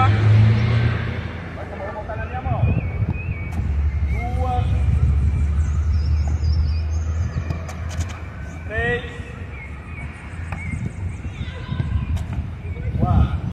Uma. Vai na minha mão. Duas. Três. Quatro.